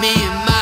me and my